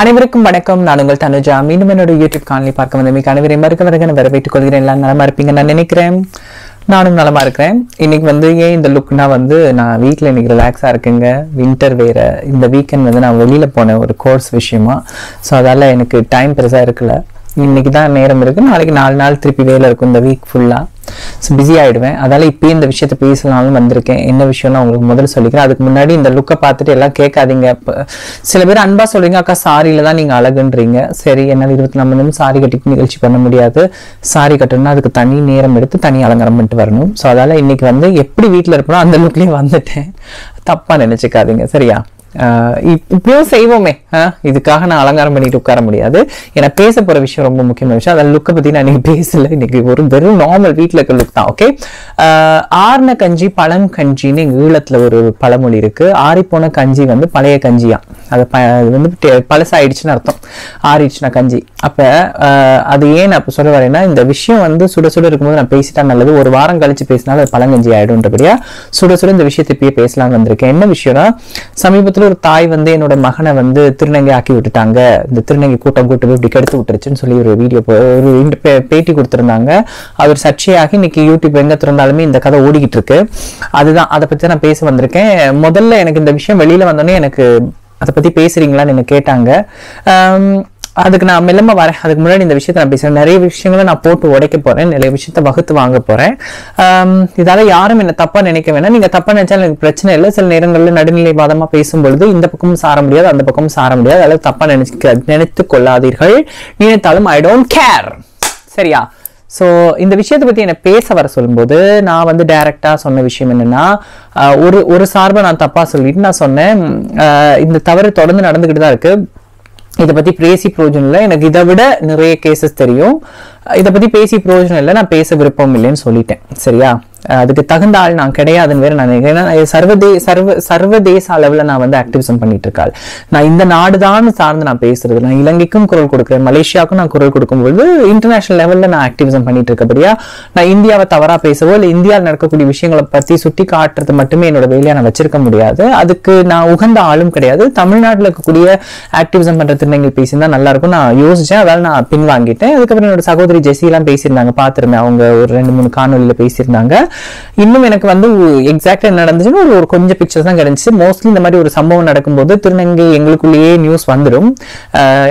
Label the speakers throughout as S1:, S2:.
S1: அனைவருக்கும் வணக்கம். நான் உங்கள் தனுஜா. மீண்டும் என்னோட யூடியூப் காணொலி பார்க்க வந்த மிக அனைவரையும் மறுக்க வரக நான் வரவேற்றுக் கொள்கிறேன் எல்லாம் நலமா இருப்பீங்க நான் நினைக்கிறேன். நானும் நலமா இருக்கிறேன். இன்னைக்கு வந்து ஏன் இந்த லுக்னா வந்து நான் வீட்டில் இன்னைக்கு ரிலாக்ஸாக இருக்குங்க. வின்டர் வேற. இந்த வீக்கெண்ட் வந்து நான் வெளியில் போனேன் ஒரு கோர்ஸ் விஷயமா. ஸோ அதால எனக்கு டைம் பெருசாக இருக்கல. இன்னைக்கு தான் நேரம் இருக்கு. நாளைக்கு நாலு நாள் திருப்பி வேலை இருக்கும் இந்த வீக் ஃபுல்லா ஸோ பிஸி ஆயிடுவேன். அதால இப்போயே இந்த விஷயத்த பேசலாம்னு வந்திருக்கேன். என்ன விஷயம்னு உங்களுக்கு முதல்ல சொல்லிக்கிறேன். அதுக்கு முன்னாடி இந்த லுக்கை பார்த்துட்டு எல்லாம் கேட்காதீங்க. சில பேர் அன்பா சொல்றீங்க அக்கா சாரியில தான் நீங்க அழகுன்றீங்க. சரி என்னால் இருபத்தி நாலு மணி நேரம் சாரி கட்டிட்டு நிகழ்ச்சி பண்ண முடியாது. சாரி கட்டணும்னா அதுக்கு தனி நேரம் எடுத்து தனி அலங்காரம் பண்ணிட்டு வரணும். ஸோ அதால இன்னைக்கு வந்து எப்படி வீட்டில் இருப்பனோ அந்த லுக்லேயே வந்துட்டேன். தப்பா நினைச்சுக்காதீங்க. சரியா? இப்படியும் செய்வோமே. ஆஹ் இதுக்காக நான் அலங்காரம் பண்ணிட்டு உட்கார முடியாது. ஏன்னா பேச போற விஷயம் ரொம்ப முக்கியமான விஷயம். அதில் லுக்கை பத்தி நான் இன்னைக்கு பேசல. இன்னைக்கு ஒரு வெறும் நார்மல் வீட்டில் இருக்க லுக் தான் ஓகே ஆர்ன கஞ்சி பழங்கஞ்சின்னு எங்க ஈழத்துல ஒரு பழமொழி இருக்கு. ஆறிப்போன கஞ்சி வந்து பழைய கஞ்சியா? அது ப- அது வந்து பழசாயிடுச்சுன்னு அர்த்தம். ஆறிடுச்சுன்னா கஞ்சி. அப்ப அது ஏன் அப்போ சொல்ல வரேன்னா இந்த விஷயம் வந்து சுட சுட இருக்கும்போது நான் பேசிட்டா நல்லது. ஒரு வாரம் கழிச்சு பேசினாலும் அது பழங்கஞ்சி ஆயிடும்ன்றபடியா சுட சுட இந்த விஷயத்தை இப்பயே பேசலாம்னு வந்திருக்கேன். என்ன விஷயம்னா சமீபத்துல ஒரு தாய் வந்து என்னோட மகனை வந்து திருநங்கை ஆக்கி விட்டுட்டாங்க. இந்த திருநங்கை கூட்டம் கூட்டு போய் இப்படி கெடுத்து விட்டுருச்சுன்னு சொல்லி ஒரு வீடியோ ஒரு பேட்டி கொடுத்துருந்தாங்க. அவர் சர்ச்சையாகி இன்னைக்கு யூடியூப் எங்கே திறந்தாலுமே இந்த கதை ஓடிக்கிட்டு இருக்கு. அதுதான் அதை பத்தி நான் பேச வந்திருக்கேன். முதல்ல எனக்கு இந்த விஷயம் வெளியில வந்தோடனே எனக்கு அதை பத்தி பேசுறீங்களான்னு என்ன கேட்டாங்க. அதுக்கு நான் மெல்லமா வரேன். அதுக்கு முன்னாடி இந்த விஷயத்தை நான் பேசுறேன். நிறைய விஷயங்களை நான் போட்டு உடைக்க போறேன். நிறைய விஷயத்த வகுத்து வாங்க போறேன். ஆம், இதால யாரும் என்ன தப்பா நினைக்க வேணாம். நீங்க தப்பா நினைச்சாலும் எனக்கு பிரச்சனை இல்லை. சில நேரங்களில் நடுநிலைவாதமா பேசும்பொழுது இந்த பக்கமும் சார முடியாது அந்த பக்கமும் சார முடியாது. அதெல்லாம் தப்பா நினைச்சுக்க நினைத்து கொள்ளாதீர்கள். நினைத்தாலும் ஐ டோன்ட் கேர் சரியா? ஸோ இந்த விஷயத்தை பற்றி என்னை பேச வர சொல்லும்போது நான் வந்து டைரெக்டாக சொன்ன விஷயம் என்னென்னா ஒரு ஒரு சார்பை நான் தப்பாக சொல்லிட்டு நான் சொன்னேன். இந்த தவறு தொடர்ந்து நடந்துக்கிட்டு தான் இருக்குது இதை பத்தி பேசி பிரயோஜனம் இல்லை எனக்கு இதை விட நிறைய கேசஸ் தெரியும். இதை பத்தி பேசி ப்ரோஜனம் இல்லை நான் பேச விருப்பம் இல்லைன்னு சொல்லிட்டேன். சரியா? அதுக்கு தகுந்த ஆள் நான் கிடையாதுன்னு வேற நான் நினைக்கிறேன். ஏன்னா, சர்வதே சர்வ சர்வதேச அளவில் நான் வந்து ஆக்டிவிசம் பண்ணிட்டு இருக்காள் நான் இந்த நாடுதான் சார்ந்து நான் பேசுறது நான் இலங்கைக்கும் குரல் கொடுக்குறேன். மலேசியாவுக்கும் நான் குரல் கொடுக்கும்போது இன்டர்நேஷனல் லெவலில் நான் ஆக்டிவிசம் பண்ணிட்டு இருக்கபடியா நான் இந்தியாவை தவறாக பேசவோ இல்லை இந்தியாவில் நடக்கக்கூடிய விஷயங்களை பற்றி சுட்டி காட்டுறது மட்டுமே என்னோட வேலையை நான் வச்சிருக்க முடியாது. அதுக்கு நான் உகந்த ஆளும் கிடையாது. தமிழ்நாட்டில் இருக்கக்கூடிய ஆக்டிவிசம் பண்ணுற திருநங்கை பேசியிருந்தா நல்லா இருக்கும் நான் யோசிச்சேன். அதால் நான் பின்வாங்கிட்டேன். அதுக்கப்புறம் என்னோட சகோதரி ஜெசிலாம் பேசியிருந்தாங்க. பார்த்துருந்தேன். அவங்க ஒரு ரெண்டு மூணு காணொலியில் பேசியிருந்தாங்க. இன்னும் எனக்கு வந்து எக்ஸாக்டாக என்ன நடந்துச்சுன்னு ஒரு ஒரு கொஞ்சம் பிக்சர்ஸ் தான் கிடைச்சிச்சு மோஸ்ட்லி இந்த மாதிரி ஒரு சம்பவம் நடக்கும்போது திருநங்கை எங்களுக்குள்ளேயே நியூஸ் வந்துடும்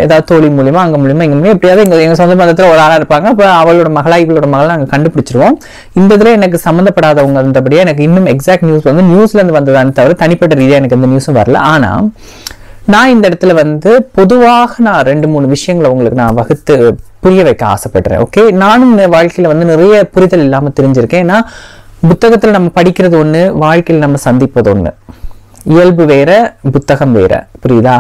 S1: ஏதாவது தோழி மூலியமா அங்க மூலியமா எங்கள் மூலியம் எப்படியாவது எங்கள் எங்கள் சொந்த பந்தத்தில் ஒரு ஆளாக இருப்பாங்க. அப்போ அவளோட மகளா இவளோட மகளா நாங்கள் கண்டுபிடிச்சிருவோம். இந்த இதில் எனக்கு சம்மந்தப்படாதவங்க இருந்தபடியே எனக்கு இன்னும் எக்ஸாக்ட் நியூஸ் வந்து நியூஸ்லேருந்து வந்ததான்னு தவிர தனிப்பட்ட ரீதியாக எனக்கு இந்த நியூஸும் வரல. ஆனால் நான் இந்த இடத்துல வந்து பொதுவாக நான் ரெண்டு மூணு விஷயங்களை உங்களுக்கு நான் வகுத்து புரிய வைக்க ஆசைப்படுறேன். ஓகே நானும் இந்த வாழ்க்கையில் வந்து நிறைய புரிதல் இல்லாமல் தெரிஞ்சிருக்கேன். ஏன்னா புத்தகத்தில் நம்ம படிக்கிறது ஒன்று வாழ்க்கையில் நம்ம சந்திப்பது ஒன்று இயல்பு வேற புத்தகம் வேற. புரியுதா?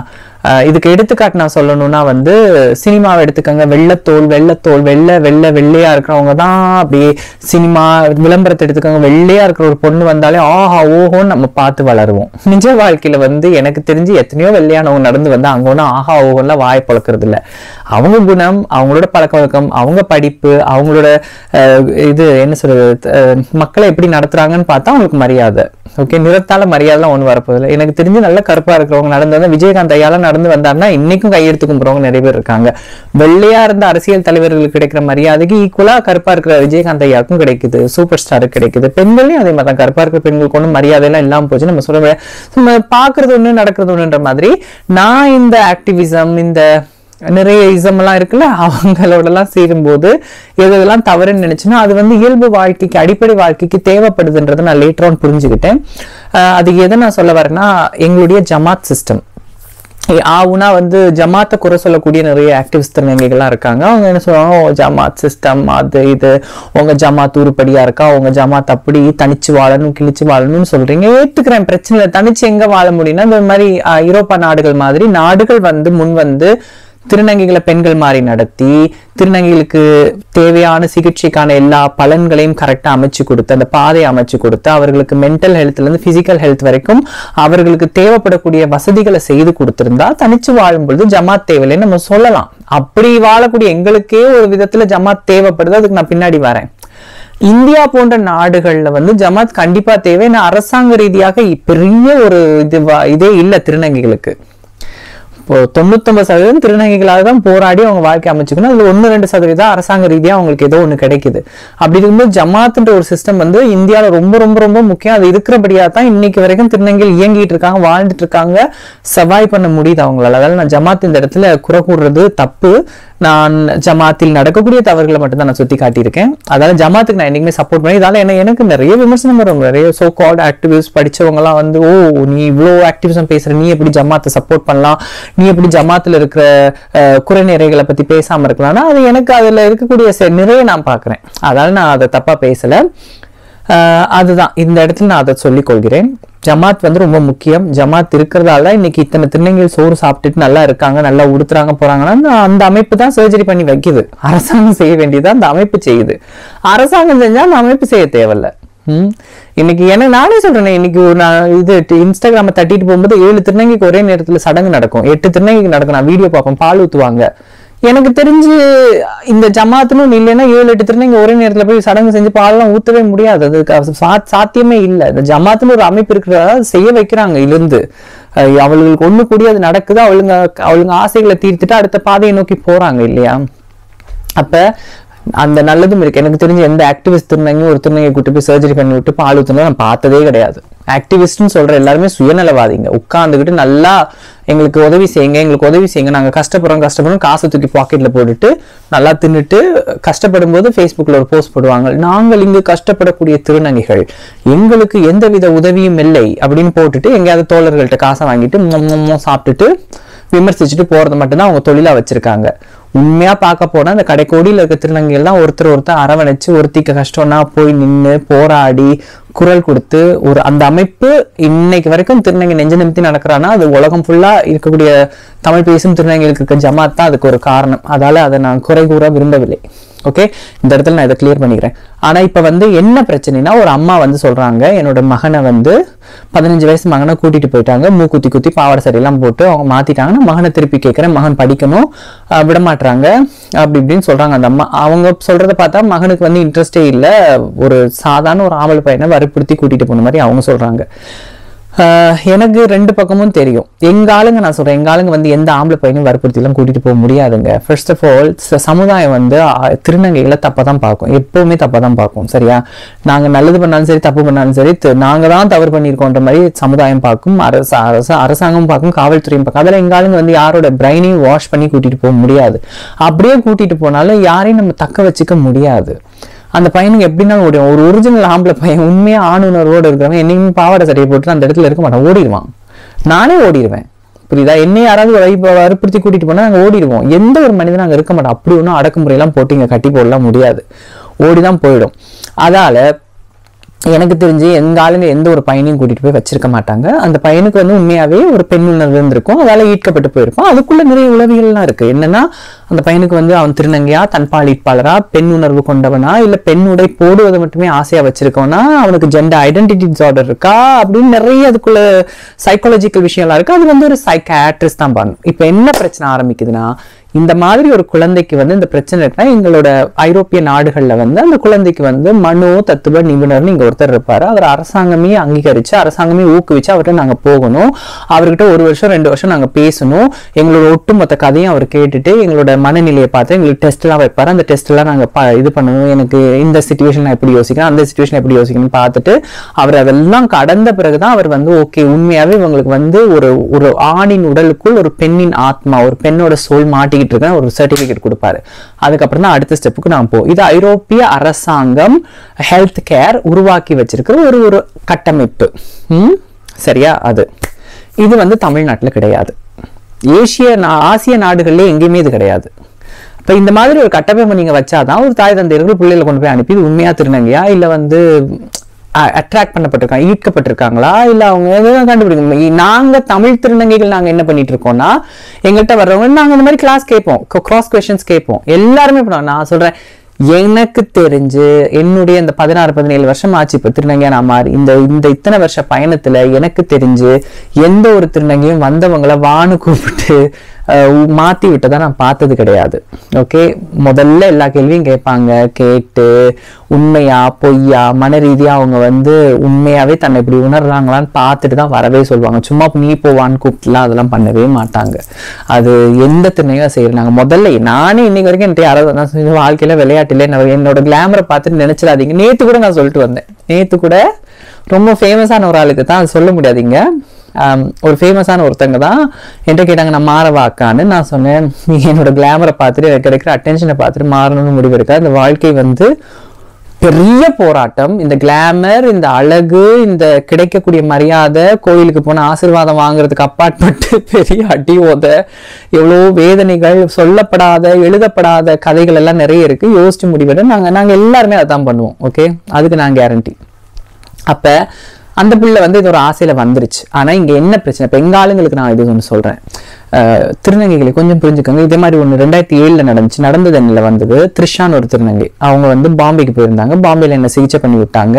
S1: இதுக்கு எடுத்துக்காட்டு நான் சொல்லணும்னா வந்து சினிமாவை எடுத்துக்கோங்க. வெள்ளத்தோல் வெள்ளத்தோல் வெள்ளை வெள்ளை வெள்ளையா இருக்கிறவங்க தான் அப்படியே சினிமா விளம்பரத்தை எடுத்துக்கோங்க. வெள்ளையா இருக்கிற ஒரு பொண்ணு வந்தாலே ஆஹா ஓஹோன்னு நம்ம பார்த்து வளருவோம். நிஜ வாழ்க்கையில வந்து எனக்கு தெரிஞ்சு எத்தனையோ வெள்ளையானவங்க நடந்து வந்தா அங்க ஒன்றும் ஆஹா ஓஹோன்லாம் வாய் பழக்கிறது இல்லை அவங்க குணம் அவங்களோட பழக்க வழக்கம் அவங்க படிப்பு அவங்களோட இது என்ன சொல்றது மக்களை எப்படி நடத்துறாங்கன்னு பார்த்தா அவங்களுக்கு மரியாதை. ஓகே நிறத்தால மரியாதைலாம் ஒன்று வரப்போதில்லை எனக்கு தெரிஞ்சு நல்ல கருப்பாக இருக்கிறவங்க நடந்து விஜயகாந்த் ஐயாலாம் நடந்து வந்தாருன்னா இன்னைக்கும் கையெழுத்து கும்பிட்றவங்க நிறைய பேர் இருக்காங்க. வெள்ளையா இருந்த அரசியல் தலைவர்களுக்கு கிடைக்கிற மரியாதைக்கு ஈக்குவலாக கருப்பா இருக்கிற விஜயகாந்த் ஐயாவுக்கும் கிடைக்குது. சூப்பர் ஸ்டாருக்கு கிடைக்குது. பெண்களையும் அதே மாதிரி தான் கருப்பா இருக்கிற பெண்களுக்கு ஒன்றும் மரியாதையெல்லாம் இல்லாமல் போச்சு. நம்ம சொல்ல முடியாது பார்க்கறது ஒன்று நடக்கிறது ஒன்றுன்ற மாதிரி நான் இந்த ஆக்டிவிசம் இந்த நிறைய இசமெல்லாம் இருக்குல்ல அவங்களோடலாம் சேரும்போது எது எதெல்லாம் தவறுன்னு நினச்சின்னா அது வந்து இயல்பு வாழ்க்கைக்கு அடிப்படை வாழ்க்கைக்கு தேவைப்படுதுன்றதை நான் லேட்டர் புரிஞ்சுக்கிட்டேன். அது எதை நான் சொல்ல வரேன்னா எங்களுடைய ஜமாத் சிஸ்டம் ஆவுனா வந்து ஜமாத்தை குறை சொல்லக்கூடிய நிறைய ஆக்டிவிஸ்ட் திருநங்கைகள்லாம் இருக்காங்க. அவங்க என்ன சொல்லுவாங்க "ஓ, ஜமாத் சிஸ்டம் அது இது உங்கள் ஜமாத் உருப்படியாக இருக்கா உங்கள் ஜமாத் அப்படி தனிச்சு வாழணும் கிழிச்சு வாழணும்னு சொல்கிறீங்க ஏற்றுக்கிறேன் பிரச்சனை இல்லை. தனிச்சு எங்கே வாழ முடியும்னா இந்த மாதிரி ஐரோப்பா நாடுகள் மாதிரி நாடுகள் வந்து முன் வந்து திருநங்கைகளை பெண்கள் மாதிரி நடத்தி திருநங்கைகளுக்கு தேவையான சிகிச்சைக்கான எல்லா பலன்களையும் கரெக்டா அமைச்சு கொடுத்து அந்த பாதையை அமைச்சு கொடுத்து அவர்களுக்கு மென்டல் ஹெல்த்ல இருந்து ஹெல்த் வரைக்கும் அவர்களுக்கு தேவைப்படக்கூடிய வசதிகளை செய்து கொடுத்திருந்தா தனிச்சு வாழும்பொழுது ஜமாத் தேவையில்லைன்னு நம்ம சொல்லலாம். அப்படி வாழக்கூடிய எங்களுக்கே ஒரு விதத்துல ஜமாத் தேவைப்படுது. அதுக்கு நான் பின்னாடி வரேன். இந்தியா போன்ற நாடுகள்ல வந்து ஜமாத் கண்டிப்பா தேவை. நான் அரசாங்க ரீதியாக பெரிய ஒரு இது வா- இதே இல்ல திருநங்கைகளுக்கு. இப்போ தொண்ணூத்தொன்பது சதவீதம் திருநங்கைகளாக தான் போராடி அவங்க வாழ்க்கை அமைச்சுக்கணும். அதுல ஒன்று ரெண்டு சதவீதம் அரசாங்க ரீதியாக அவங்களுக்கு ஏதோ ஒன்று கிடைக்குது. அப்படி இருக்கும்போது ஜமாத்துன்ற ஒரு சிஸ்டம் வந்து இந்தியாவில் ரொம்ப ரொம்ப ரொம்ப முக்கியம். அது இருக்கிறபடியா தான் இன்னைக்கு வரைக்கும் திருநங்கைகள் இயங்கிட்டு இருக்காங்க வாழ்ந்துட்டு இருக்காங்க. சவாய் பண்ண முடியுது அவங்களால. அதனால நான் ஜமாத் இந்த இடத்துல குறை கூடுறது தப்பு. நான் ஜமாத்தில் நடக்கக்கூடிய தவறுகளை மட்டும்தான் நான் சுற்றி காட்டியிருக்கேன் அதனால் ஜமாத்துக்கு நான் என்றைக்குமே சப்போர்ட் பண்ணி இதால என்ன எனக்கு நிறைய விமர்சனம் வரும். நிறைய சோ கால்ட் ஆக்டிவிஸ்ட் படித்தவங்கலாம் வந்து ஓ நீ இவ்வளோ ஆக்டிவிசம் பேசுகிற நீ எப்படி ஜமாத்தை சப்போர்ட் பண்ணலாம்? நீ எப்படி ஜமாத்தில் இருக்கிற குறைநிறைகளை பற்றி பேசாமல் இருக்கலாம்னா அது எனக்கு அதில் இருக்கக்கூடிய செ- நிறைய நான் பார்க்குறேன். அதனால் நான் அதை தப்பாக பேசலை. அதுதான். இந்த இடத்துல நான் அதை சொல்லிக் கொள்கிறேன் ஜமாத் வந்து ரொம்ப முக்கியம். ஜமாத் இருக்கிறதால இன்னைக்கு இத்தனை திருநங்கைகள் சோறு சாப்பிட்டுட்டு நல்லா இருக்காங்க நல்லா உடுத்துறாங்க போறாங்கன்னா அந்த- அமைப்பு தான் சர்ஜரி பண்ணி வைக்குது. அரசாங்கம் செய்ய வேண்டியது அந்த அமைப்பு செய்யுது. அரசாங்கம் செஞ்சா அந்த அமைப்பு செய்ய தேவையில்ல. இன்னைக்கு என்ன நானே சொல்றேன் இன்னைக்கு நான் இது இன்ஸ்டாகிராம தட்டிட்டு போகும்போது ஏழு திருநங்கைக்கு ஒரே நேரத்துல சடங்கு நடக்கும். எட்டு திருநங்கைக்கு நடக்கும். நான் வீடியோ பார்ப்பேன் பால் ஊத்துவாங்க. எனக்கு தெரிஞ்சு இந்த ஜமாத்துன்னு இல்லைன்னா ஏழு எட்டு திருநங்கை ஒரே நேரத்துல போய் சடங்கு செஞ்சு பாலெல்லாம் ஊற்றவே முடியாது. அது சாத்தியமே இல்லை. இந்த ஜமாத்துன்னு ஒரு அமைப்பு இருக்கிறதா செய்ய வைக்கிறாங்க இருந்து. அவளுக்கு அவளுங்களுக்கு ஒண்ணு கூடி அது நடக்குது. அவளுங்க அவளுங்க ஆசைகளை தீர்த்துட்டு அடுத்த பாதையை நோக்கி போறாங்க இல்லையா? அப்ப அந்த நல்லதும் இருக்கு. எனக்கு தெரிஞ்ச எந்த ஆக்டிவிஸ்ட் திருநங்கையும் ஒரு திருநங்கை கூட்டு போய் சர்ஜரி பண்ணி விட்டு பால் ஊத்துனது நான் பார்த்ததே கிடையாது. ஆக்டிவிஸ்ட்னு சொல்கிற எல்லாருமே சுயநலவாதிங்க. உட்காந்துக்கிட்டு நல்லா எங்களுக்கு உதவி செய்யுங்க எங்களுக்கு உதவி செய்யுங்க. நாங்கள் கஷ்டப்படுறோம் கஷ்டப்படுறோம் காசை தூக்கி பாக்கெட்டில் போட்டுட்டு நல்லா தின்னுட்டு கஷ்டப்படும் போது ஃபேஸ்புக்கில் ஒரு போஸ்ட் போடுவாங்க. நாங்கள் இங்கு கஷ்டப்படக்கூடிய திருநங்கைகள். எங்களுக்கு எந்தவித உதவியும் இல்லை அப்படின்னு போட்டுட்டு எங்கேயாவது தோழர்கள்ட்ட காசை வாங்கிட்டு மொ- சாப்பிட்டுட்டு விமர்சிச்சுட்டு போகிறது மட்டும்தான் அவங்க தொழிலாக வச்சுருக்காங்க. உண்மையாக பார்க்க போனால் அந்த கடைக்கோடியில் இருக்க திருநங்கைகள்லாம் ஒருத்தர் ஒருத்தர் அரவணைச்சு ஒருத்திக்கு கஷ்டம்னா போய் நின்று போராடி குரல் கொடுத்து ஒரு அந்த அமைப்பு இன்னைக்கு வரைக்கும் திருநங்கை நெஞ்சு நிமித்தி நடக்கிறான்னா அது உலகம் ஃபுல்லாக இருக்கக்கூடிய தமிழ் பேசும் திருநங்கைகளுக்கு இருக்க ஜமாத் தான் அதுக்கு ஒரு காரணம். அதால் அதை நான் குறை கூற விரும்பவில்லை. ஓகே இந்த இடத்துல நான் இதை கிளியர் பண்ணிக்கிறேன். ஆனால் இப்போ வந்து என்ன பிரச்சனைனா ஒரு அம்மா வந்து சொல்கிறாங்க என்னோட மகனை வந்து பதினஞ்சு வயசு மகனை கூட்டிகிட்டு போயிட்டாங்க. மூக்குத்தி குத்தி பாவாடை சரியெல்லாம் போட்டு அவங்க மாற்றிட்டாங்கன்னா மகனை திருப்பி கேட்குறேன் மகன் படிக்கணும் விட மாட்டுறாங்க அப்படி இப்படின்னு சொல்கிறாங்க அந்த அம்மா. அவங்க சொல்கிறத பார்த்தா மகனுக்கு வந்து இன்ட்ரெஸ்டே இல்லை. ஒரு சாதாரண ஒரு ஆம்பளை பையனை வற்புறுத்தி கூட்டிகிட்டு போன மாதிரி அவங்க சொல்கிறாங்க எனக்கு ரெண்டு பக்கமும் தெரியும். எங்கள் ஆளுங்க நான் சொல்கிறேன் எங்க ஆளுங்க வந்து எந்த ஆம்பளை பையனும் வற்புறுத்திலாம் கூட்டிகிட்டு போக முடியாதுங்க. ஃபர்ஸ்ட் ஆஃப் ஆல் சமுதாயம் வந்து திருநங்கைகளை தப்பாக தான் பார்க்கும். எப்போவுமே தப்பாக தான் பார்க்கும். சரியா? நாங்கள் நல்லது பண்ணாலும் சரி தப்பு பண்ணாலும் சரி நாங்கள் தான் தவறு பண்ணியிருக்கோன்ற மாதிரி சமுதாயம் பார்க்கும். அரசு அரசு அரசாங்கம் பார்க்கும் காவல்துறையும் பார்க்கும். அதில் எங்க ஆளுங்க வந்து யாரோட பிரைனையும் வாஷ் பண்ணி கூட்டிகிட்டு போக முடியாது. அப்படியே கூட்டிகிட்டு போனாலும் யாரையும் நம்ம தக்க வச்சுக்க முடியாது. அந்த பையனுக்கு எப்படின்னா ஓடிடும் ஒரு ஒரிஜினல் ஆம்பளை பையன் உண்மையாக ஆணுணர்வோடு இருக்கிறவன் என்னைக்குமே பாவாடை சட்டையை போட்டு அந்த இடத்துல இருக்க மாட்டான் ஓடிடுவான். நானே ஓடிடுவேன். புரியுதா? என்னை யாராவது வைப்ப- வற்புறுத்தி கூட்டிகிட்டு போனால் நாங்கள் ஓடிடுவோம். எந்த ஒரு மனிதனும் அங்கே இருக்க மாட்டோம் அப்படி ஒன்றும் அடக்குமுறையெல்லாம் போட்டு இங்கே கட்டி போடலாம் முடியாது. ஓடி தான் போயிடும். அதால் எனக்கு தெரிஞ்சு எங்க ஆளுங்க எந்த ஒரு பையனையும் கூட்டிட்டு போய் வச்சிருக்க மாட்டாங்க. அந்த பையனுக்கு வந்து உண்மையாவே ஒரு பெண் உணர்வு இருந்திருக்கும். அதால ஈர்க்கப்பட்டு போயிருக்கும். அதுக்குள்ள நிறைய உளவியல்லாம் இருக்கு. என்னன்னா அந்த பையனுக்கு வந்து அவன் திருநங்கையா தன்பால் பெண் உணர்வு கொண்டவனா இல்ல பெண் உடை போடுவதை மட்டுமே ஆசையா வச்சிருக்கவனா அவனுக்கு ஜெண்டர் ஐடென்டிட்டி டிசார்டர் இருக்கா அப்படின்னு நிறைய அதுக்குள்ள சைக்காலஜிக்கல் விஷயம்லாம் இருக்கு. அது வந்து ஒரு சைக்காட்ரிஸ்ட் தான் பண்ணணும் இப்போ என்ன பிரச்சனை ஆரம்பிக்குதுன்னா இந்த மாதிரி ஒரு குழந்தைக்கு வந்து இந்த பிரச்சனை இருக்குன்னா எங்களோட ஐரோப்பிய நாடுகளில் வந்து அந்த குழந்தைக்கு வந்து மனோ தத்துவ நிபுணர்னு இங்கே ஒருத்தர் இருப்பார். அவர் அரசாங்கமே அங்கீகரிச்சு அரசாங்கமே ஊக்குவிச்சு அவர்கிட்ட நாங்கள் போகணும். அவர்கிட்ட ஒரு வருஷம் ரெண்டு வருஷம் நாங்கள் பேசணும். எங்களோட ஒட்டுமொத்த கதையும் அவர் கேட்டுட்டு எங்களோட மனநிலையை பார்த்து எங்களுக்கு டெஸ்ட்லாம் வைப்பார். அந்த டெஸ்ட்லாம் நாங்கள் ப- இது பண்ணணும். எனக்கு இந்த சுச்சுவேஷன் நான் எப்படி யோசிக்கிறேன்? அந்த சுச்சுவேஷன் எப்படி யோசிக்கணும்னு பார்த்துட்டு அவர் அதெல்லாம் கடந்த பிறகு தான் அவர் வந்து ஓகே உண்மையாகவே இவங்களுக்கு வந்து ஒரு ஒரு ஆணின் உடலுக்குள் ஒரு பெண்ணின் ஆத்மா ஒரு பெண்ணோட சோல் மாட்டிக்கிட்டு இருக்கேன் ஒரு சர்டிஃபிகேட் கொடுப்பாரு. அதுக்கப்புறம் தான் அடுத்த ஸ்டெப்புக்கு நான் போ இது ஐரோப்பிய அரசாங்கம் ஹெல்த் கேர் உருவாக்கி வச்சிருக்கிற ஒரு ஒரு கட்டமைப்பு. சரியா? அது. இது வந்து தமிழ்நாட்டில் கிடையாது. ஏசிய நா- ஆசிய நாடுகள்லேயே எங்கேயுமே இது கிடையாது. இப்போ இந்த மாதிரி ஒரு கட்டமைப்பு நீங்கள் வச்சாதான் ஒரு தாய் தந்தையர்கள் பிள்ளைகளை கொண்டு போய் அனுப்பி இது உண்மையாக திருநங்கையா? இல்லை வந்து அட்ராக்ட் பண்ணப்பட்டிருக்காங்க ஈர்க்கப்பட்டிருக்காங்களா? இல்ல அவங்க எதுவும் கண்டுபிடிக்க நாங்கள் தமிழ் திருநங்கைகள் நாங்கள் என்ன பண்ணிட்டு இருக்கோம்னா எங்கள்கிட்ட வர்றவங்க நாங்கள் இந்த மாதிரி கிளாஸ் கேட்போம். கிராஸ் கொஸ்டின்ஸ் கேட்போம். எல்லாருமே பண்ணுவோம் நான் சொல்றேன் எனக்கு தெரிஞ்சு என்னுடைய இந்த பதினாறு பதினேழு வருஷம் ஆச்சு. இப்போ திருநங்கையா நான் மாறி இந்த இந்த இத்தனை வருஷ பயணத்துல எனக்கு தெரிஞ்சு எந்த ஒரு திருநங்கையும் வந்தவங்கள வானு கூப்பிட்டு மாற்றி விட்டதை நான் பார்த்தது கிடையாது. ஓகே முதல்ல எல்லா கேள்வியும் கேட்பாங்க. கேட்டு உண்மையா பொய்யா மன ரீதியாக அவங்க வந்து உண்மையாகவே தன்னை இப்படி உணர்றாங்களான்னு பார்த்துட்டு தான் வரவே சொல்லுவாங்க. சும்மா நீ போவான்னு கூப்பிட்டுலாம் அதெல்லாம் பண்ணவே மாட்டாங்க. அது எந்த திறனையும் செய்கிறாங்க முதல்ல நானே இன்னைக்கு வரைக்கும் என்கிட்ட யாராவது நான் சொன்னேன், வாழ்க்கையில என்னோட கிளாமரை பார்த்துட்டு நினைச்சிடாதீங்க. நேற்று கூட நான் சொல்லிட்டு வந்தேன். நேற்று கூட ரொம்ப ஃபேமஸான ஒரு ஆளுக்கு தான் அது சொல்ல முடியாதீங்க. ஒரு ஃபேமஸான ஒருத்தங்க தான். என்கிட்ட கேட்டாங்க நான் மாறவா அக்கான்னு நான் சொன்னேன் நீ என்னோட கிளாமரை பார்த்துட்டு எனக்கு கிடைக்கிற அட்டென்ஷனை பார்த்துட்டு மாறணும்னு முடிவு இருக்கா இந்த வாழ்க்கை வந்து பெரிய போராட்டம். இந்த கிளாமர் இந்த அழகு இந்த கிடைக்கக்கூடிய மரியாதை கோயிலுக்கு போன ஆசிர்வாதம் வாங்குறதுக்கு அப்பாற்பட்டு பெரிய அடி ஓத எவ்வளோ வேதனைகள் சொல்லப்படாத எழுதப்படாத கதைகள் எல்லாம் நிறைய இருக்கு. யோசிச்சு முடிவிட. நாங்கள் நாங்கள் எல்லாருமே அதை தான் பண்ணுவோம். ஓகே அதுக்கு நான் கேரண்டி அப்போ அந்த பிள்ளை வந்து இது ஒரு ஆசையில வந்துருச்சு. ஆனா இங்க என்ன பிரச்சனை? பெங்காலுங்களுக்கு நான் இது ஒன்று சொல்றேன். திருநங்கைகளை கொஞ்சம் புரிஞ்சுக்கோங்க. இதே மாதிரி ஒன்று ரெண்டாயிரத்தி ஏழுல நடந்துச்சு. நடந்தது என்னில் வந்தது த்ரிஷான்னு ஒரு திருநங்கை. அவங்க வந்து பாம்பேக்கு போயிருந்தாங்க. பாம்பேல என்னை சிகிச்சை பண்ணி விட்டாங்க.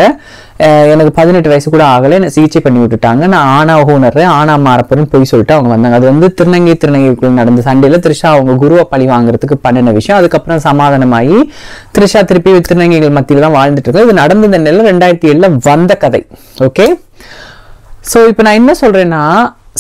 S1: எனக்கு பதினெட்டு வயசு கூட ஆகலை. என்னை சிகிச்சை பண்ணி விட்டுட்டாங்க. நான் ஆனா உணர்றேன் ஆனா மாறப்போறேன்னு போய் சொல்லிட்டு அவங்க வந்தாங்க. அது வந்து திருநங்கை திருநங்கைக்குள்ள நடந்த சண்டையில் த்ரிஷா அவங்க குருவை பழி வாங்குறதுக்கு பண்ணின விஷயம். அதுக்கப்புறம் சமாதானமாகி த்ரிஷா திருப்பி திருநங்கைகள் மத்தியில் தான் வாழ்ந்துட்டு இருக்கோம். இது நடந்தது என்னல ரெண்டாயிரத்தி ஏழில் வந்த கதை. ஓகே? ஸோ இப்போ நான் என்ன சொல்றேன்னா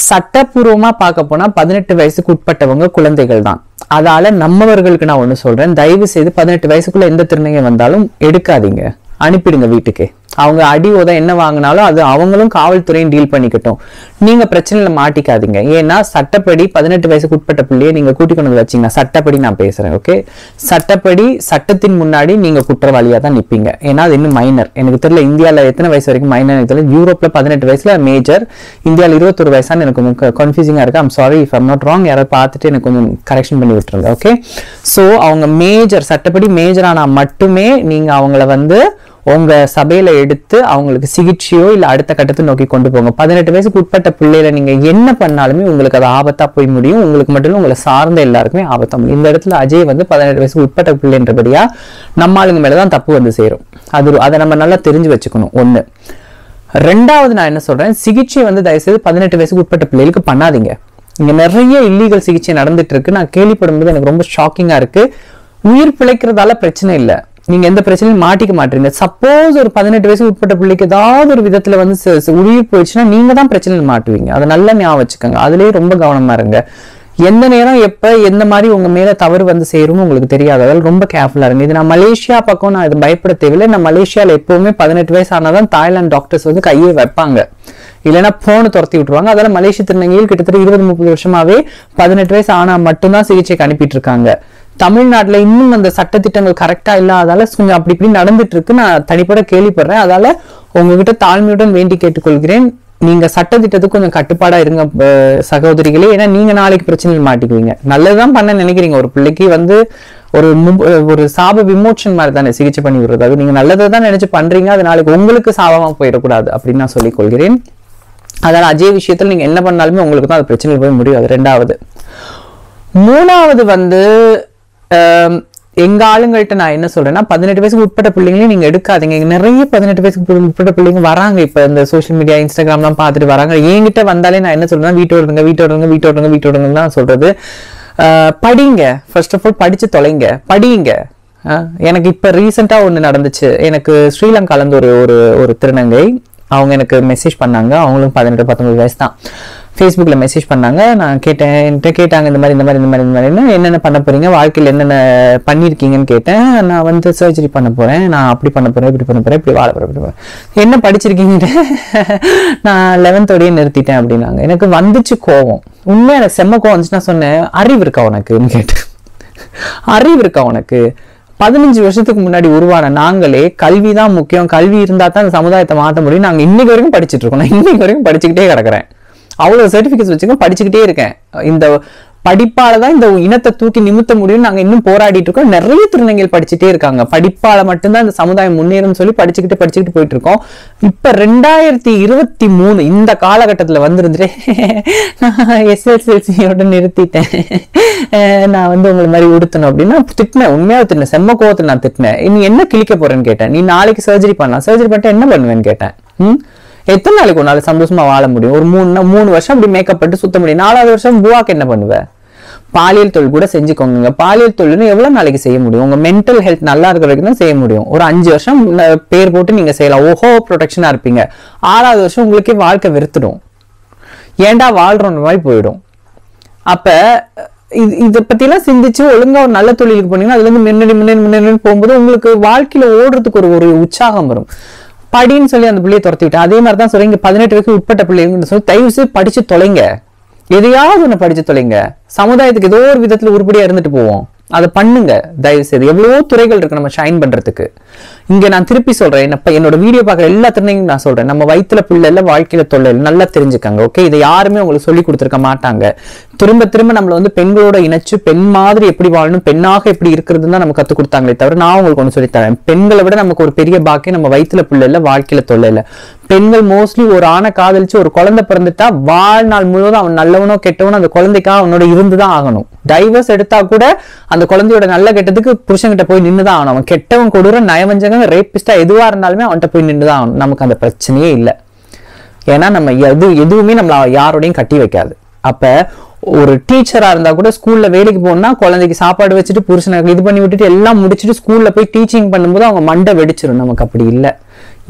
S1: சட்டப்பூர்வமாக பார்க்க போனா பதினெட்டு வயசுக்கு உட்பட்டவங்க குழந்தைகள் தான். அதால நம்மவர்களுக்கு நான் ஒண்ணு சொல்றேன். தயவு செய்து பதினெட்டு வயசுக்குள்ள எந்த திருநங்கை வந்தாலும் எடுக்காதீங்க. அனுப்பிடுங்க வீட்டுக்கு. அவங்க அடி உதம் என்ன வாங்கினாலும் அது அவங்களும் காவல்துறையும் டீல் பண்ணிக்கட்டும். நீங்கள் பிரச்சனையில் மாட்டிக்காதீங்க. ஏன்னா சட்டப்படி பதினெட்டு வயசுக்கு உட்பட்ட பிள்ளையை நீங்கள் கூட்டிக் கொண்டு வச்சிங்கன்னா வச்சீங்கன்னா சட்டப்படி நான் பேசுகிறேன் ஓகே சட்டப்படி சட்டத்தின் முன்னாடி நீங்கள் குற்றவாளியாக தான் நிற்பீங்க ஏன்னா அது இன்னும் மைனர் எனக்கு தெரியல இந்தியாவில் எத்தனை வயசு வரைக்கும் மைனர் எனக்கு தெரியல. யூரோப்பில் பதினெட்டு வயசில் மேஜர் இந்தியாவில் இருபத்தொரு வயசான எனக்கு கொஞ்சம் இருக்குது இருக்கு. I'm sorry if I'm not wrong யாராவது பார்த்துட்டு எனக்கு கொஞ்சம் கரெக்ஷன் பண்ணி விட்டுருங்க ஓகே ஸோ அவங்க மேஜர் சட்டப்படி மேஜர் ஆனால் மட்டுமே நீங்கள் அவங்கள வந்து உங்கள் சபையில் எடுத்து அவங்களுக்கு சிகிச்சையோ இல்லை அடுத்த கட்டத்தை நோக்கி கொண்டு போங்க. பதினெட்டு வயசுக்கு உட்பட்ட பிள்ளையில நீங்கள் என்ன பண்ணாலுமே உங்களுக்கு அது ஆபத்தாக போய் முடியும். உங்களுக்கு மட்டும் உங்களை சார்ந்த எல்லாருக்குமே ஆபத்தாக முடியும். இந்த இடத்துல அஜய் வந்து பதினெட்டு வயசுக்கு உட்பட்ட பிள்ளைன்றபடியாக நம்ம ஆளுங்க மேலே தான் தப்பு வந்து சேரும். அது அதை நம்ம நல்லா தெரிஞ்சு வச்சுக்கணும். ஒன்று ரெண்டாவது நான் என்ன சொல்கிறேன் சிகிச்சை வந்து தயவுசெய்து பதினெட்டு வயசுக்கு உட்பட்ட பிள்ளைகளுக்கு பண்ணாதீங்க. இங்கே நிறைய இல்லீகல் சிகிச்சை நடந்துட்டு இருக்கு. நான் கேள்விப்படும்போது எனக்கு ரொம்ப ஷாக்கிங்காக இருக்குது உயிர் பிழைக்கிறதால பிரச்சனை இல்லை. நீங்க எந்த பிரச்சனையும் மாட்டிக்க மாட்டீங்க. சப்போஸ் ஒரு பதினெட்டு வயசு உட்பட்ட பிள்ளைக்கு ஏதாவது ஒரு விதத்துல வந்து ச- உயிர் போயிடுச்சுன்னா நீங்க தான் பிரச்சனையில் மாட்டுவீங்க. அதை நல்லா ஞாபகம் வச்சுக்கோங்க. அதுலயே ரொம்ப கவனமா இருங்க. எந்த நேரம் எப்ப எந்த மாதிரி உங்க மேல தவறு வந்து சேரும்னு உங்களுக்கு தெரியாது. அதாவது ரொம்ப கேர்ஃபுல்லா இருங்க. இது நான் மலேசியா பக்கம் நான் இது பயப்பட தேவையில்லை. நான் மலேசியால எப்பவுமே பதினெட்டு வயசு ஆனாதான் தாய்லாந்து டாக்டர்ஸ் வந்து கையை வைப்பாங்க. இல்லைன்னா போனை துரத்தி விட்டுருவாங்க. அதெல்லாம் மலேசிய திருநங்கையில் கிட்டத்தட்ட இருபது முப்பது வருஷமாவே பதினெட்டு வயசு ஆனா மட்டும்தான் சிகிச்சைக்கு அனுப்பிட்டு இருக்காங்க. தமிழ்நாட்டில் இன்னும் அந்த சட்டத்திட்டங்கள் கரெக்டாக இல்லாதால கொஞ்சம் அப்படி இப்படி நடந்துட்டு இருக்கு நான் தனிப்பட கேள்விப்படுறேன். அதால உங்ககிட்ட தாழ்மையுடன் வேண்டி கேட்டுக்கொள்கிறேன். நீங்க சட்டத்திட்டத்துக்கு கொஞ்சம் கட்டுப்பாடா இருங்க சகோதரிகளே. ஏன்னா நீங்க நாளைக்கு பிரச்சனையில் மாட்டிக்குவீங்க. நல்லதுதான் பண்ண நினைக்கிறீங்க. ஒரு பிள்ளைக்கு வந்து ஒரு மு- ஒரு சாப விமோச்சன் மாதிரி தானே சிகிச்சை பண்ணி விடுறது. அது நீங்க நல்லதை தான் நினைச்சு பண்றீங்க. அது நாளைக்கு உங்களுக்கு சாபமா போயிடக்கூடாது அப்படின்னு நான் சொல்லிக் கொள்கிறேன் அதனால அஜய் விஷயத்துல நீங்க என்ன பண்ணாலுமே உங்களுக்கு தான் அது பிரச்சனையில் போய் முடியும். அது ரெண்டாவது. மூணாவது வந்து Um, எங்க ஆளுங்கள்ட்ட நான் என்ன சொல்றேன்னா பதினெட்டு வயசுக்கு உட்பட்ட பிள்ளைங்களையும் நீங்க எடுக்காதீங்க. நிறைய பதினெட்டு வயசுக்கு உட்பட்ட பிள்ளைங்க வராங்க இப்ப இந்த சோஷியல் மீடியா இன்ஸ்டாகிராம்லாம் பார்த்துட்டு வராங்க. என்கிட்ட வந்தாலே நான் என்ன சொல்றேன்னா வீட்டோட இருங்க வீட்டோட இருங்க வீட்டோட இருங்க வீட்டு இருங்க தான் சொல்றது. Uh, படிங்க. ஃபர்ஸ்ட் ஆஃப் ஆல் படிச்சு தொலைங்க. படியுங்க. Uh, எனக்கு இப்போ ரீசெண்டாக ஒன்று நடந்துச்சு. எனக்கு ஸ்ரீலங்காலேருந்து ஒரு ஒரு ஒரு திருநங்கை. அவங்க எனக்கு மெசேஜ் பண்ணாங்க. அவங்களும் பதினெட்டு பத்தொன்பது வயசு தான். ஃபேஸ்புக்கில் மெசேஜ் பண்ணாங்க. நான் கேட்டேன் என்கிட்ட கேட்டாங்க இந்த மாதிரி இந்த மாதிரி இந்த மாதிரி இந்த மாதிரின்னு என்னென்ன பண்ண போகிறீங்க வாழ்க்கையில் என்னென்ன பண்ணியிருக்கீங்கன்னு கேட்டேன். நான் வந்து சர்ஜரி பண்ண போகிறேன் நான் அப்படி பண்ண போகிறேன் இப்படி பண்ண போகிறேன் இப்படி வாழ போகிறேன் இப்படி போகிறேன் என்ன படிச்சிருக்கீங்கன்னு நான் லெவன்த்தோடய நிறுத்திட்டேன் அப்படின்னாங்க. எனக்கு வந்துச்சு கோவம். உண்மையாக எனக்கு செம்ம கோவம் வந்துச்சு. நான் சொன்னேன் அறிவு இருக்கா உனக்குன்னு கேட்டேன். அறிவு இருக்கா உனக்கு? பதினஞ்சு வருஷத்துக்கு முன்னாடி உருவான நாங்களே கல்வி தான் முக்கியம். கல்வி இருந்தால் தான் அந்த சமுதாயத்தை மாற்ற முடியும். நாங்கள் இன்னைக்கு வரைக்கும் படிச்சுட்டு இருக்கோம். நான் இன்னைக்கு வரைக்கும் படிச்சுக்கிட்டே கிடக்கிறேன். அவ்வளோ சர்டிஃபிகேட்ஸ் வச்சுக்கோ படிச்சுக்கிட்டே இருக்கேன். இந்த படிப்பால தான் இந்த இனத்தை தூக்கி நிமித்த முடியும் நாங்க இன்னும் போராடிட்டு இருக்கோம். நிறைய திருநங்கைகள் படிச்சுட்டே இருக்காங்க. படிப்பால மட்டும்தான் இந்த சமுதாயம் முன்னேறும்னு சொல்லி படிச்சுக்கிட்டு படிச்சுக்கிட்டு போயிட்டு இருக்கோம். இப்போ ரெண்டாயிரத்தி இருபத்தி மூணு இந்த காலகட்டத்துல வந்துருந்துட்டு நான் எஸ்எஸ்எல்சியோட நிறுத்திட்டேன். நான் வந்து உங்களை மாதிரி உடுத்தணும் அப்படின்னா திட்டினேன். உண்மையாக திட்டினேன். செம்ம கோவத்தில் நான் திட்டினேன். நீ என்ன கிழிக்க போறேன்னு கேட்டேன். நீ நாளைக்கு சர்ஜரி பண்ணலாம். சர்ஜரி பண்ணிட்டு என்ன பண்ணுவேன்னு கேட்டேன். ம்? எத்தனை நாளைக்கு ஒரு நாள் சந்தோஷமா வாழ முடியும்? ஒரு மூணு மூணு வருஷம் அப்படி மேக்கப் பண்ணிட்டு சுத்த முடியும். நாலாவது வருஷம் பூவாக்கு என்ன பண்ணுவ? பாலியல் தொழில் கூட செஞ்சுக்கோங்க. பாலியல் தொழில்னு எவ்வளவு நாளைக்கு செய்ய முடியும்? உங்க மென்டல் ஹெல்த் நல்லா இருக்கிற வரைக்கும் தான் செய்ய முடியும். ஒரு அஞ்சு வருஷம் பேர் போட்டு நீங்க செய்யலாம். ஓஹோ ப்ரொடெக்ஷனா இருப்பீங்க. ஆறாவது வருஷம் உங்களுக்கே வாழ்க்கை வெறுத்துடும். ஏன்டா வாழ்றோன்ற மாதிரி போயிடும். அப்ப இது இதை பத்தியெல்லாம் சிந்திச்சு ஒழுங்கா ஒரு நல்ல தொழிலுக்கு போனீங்கன்னா அதுல இருந்து முன்னாடி முன்னாடி முன்னாடி போகும்போது உங்களுக்கு வாழ்க்கையில ஓடுறதுக்கு ஒரு ஒரு உற்சாகம் வரும். படின்னு சொல்லி அந்த பிள்ளையை துரத்தி விட்டேன் அதே மாதிரி தான் சொல்லி இங்க பதினெட்டு வயசுக்கு உட்பட்ட பிள்ளைங்க சொல்லி தயவு செய்து படிச்சு தொலைங்க. எதையாவது ஒன்று படிச்சு தொலைங்க. சமுதாயத்துக்கு ஏதோ ஒரு விதத்தில் உருப்படியா இருந்துட்டு போவோம். அதை பண்ணுங்க. தயவு செய்து எவ்வளவோ துறைகள் இருக்கு நம்ம ஷைன் பண்றதுக்கு. இங்க நான் திருப்பி சொல்றேன் என்ன- என்னோட வீடியோ பார்க்குற எல்லா திறனையும் நான் சொல்றேன். நம்ம வயித்துல புள்ள இல்ல வாழ்க்கையில தொல்லை நல்லா தெரிஞ்சுக்கங்க ஓகே இதை யாருமே உங்களுக்கு சொல்லி கொடுத்துருக்க மாட்டாங்க. திரும்ப திரும்ப நம்மளை வந்து பெண்களோட இணைச்சு பெண் மாதிரி எப்படி வாழணும் பெண்ணாக எப்படி இருக்கிறதுன்னு தான் நம்ம கற்றுக் கொடுத்தாங்களே தவிர நான் உங்களுக்கு ஒன்று சொல்லித்தரேன் பெண்களை விட நமக்கு ஒரு பெரிய பாக்கியம் நம்ம வயித்துல புள்ள இல்ல வாழ்க்கையில தொல்லை பெண்கள் மோஸ்ட்லி ஒரு ஆணை காதலிச்சு ஒரு குழந்தை பிறந்துட்டா வாழ்நாள் முழுவதும் அவன் நல்லவனோ கெட்டவனோ அந்த குழந்தைக்காக அவனோட இருந்துதான் ஆகணும். டைவர்ஸ் எடுத்தா கூட அந்த குழந்தையோட நல்ல கெட்டதுக்கு புருஷன்கிட்ட போய் நின்றுதான் ஆகணும். அவன் கெட்டவன் கொடுற நயவஞ்சகம் ரேப்பிஸ்டா எதுவா இருந்தாலுமே அவன்கிட்ட போய் நின்றுதான் ஆகணும். நமக்கு அந்த பிரச்சனையே இல்லை. ஏன்னா நம்ம எது எதுவுமே நம்மள யாரோடையும் கட்டி வைக்காது. அப்ப ஒரு டீச்சராக இருந்தால் கூட ஸ்கூலில் வேலைக்கு போனால் குழந்தைக்கு சாப்பாடு வச்சுட்டு புருஷனை இது பண்ணி விட்டுட்டு எல்லாம் முடிச்சுட்டு ஸ்கூலில் போய் டீச்சிங் பண்ணும்போது அவங்க மண்டை வெடிச்சிடும் நமக்கு அப்படி இல்லை.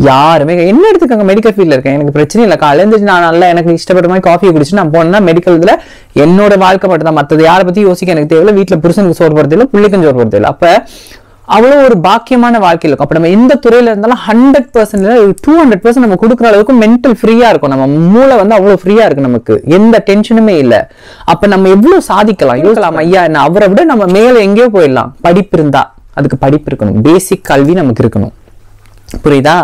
S1: யாருமே என்ன எடுத்துக்கோங்க மெடிக்கல் ஃபீல்டில் இருக்கேன். எனக்கு பிரச்சனை இல்லை. காலையில எழுந்திரிச்சு நான் நல்லா எனக்கு இஷ்டப்பட்ட மாதிரி காஃபி குடிச்சு நான் போனேன்னா மெடிக்கல் இதில் என்னோட வாழ்க்கை மட்டும் தான் மற்றது யாரை பத்தி யோசிக்க எனக்கு தேவையில்ல. வீட்டுல புருஷனுக்கு சோறு போகிறது இல்லை பிள்ளைக்கும் சோறு போறது இல்லை. அப்ப அவ்வளோ ஒரு பாக்கியமான வாழ்க்கையில் இருக்கும். அப்போ நம்ம எந்த துறையில இருந்தாலும் hundred percent to hundred percent நம்ம கொடுக்குற அளவுக்கு மென்டல் ஃப்ரீயா இருக்கும். நம்ம மூளை வந்து அவ்வளவு ஃப்ரீயா இருக்கு நமக்கு. எந்த டென்ஷனுமே இல்லை. அப்ப நம்ம எவ்வளவு சாதிக்கலாம்? யோசிக்கலாம் ஐயா என்ன அவரை விட நம்ம மேல எங்கேயோ போயிடலாம். படிப்பு இருந்தா அதுக்கு படிப்பு இருக்கணும். பேசிக் கல்வி நமக்கு இருக்கணும். புரியுதா?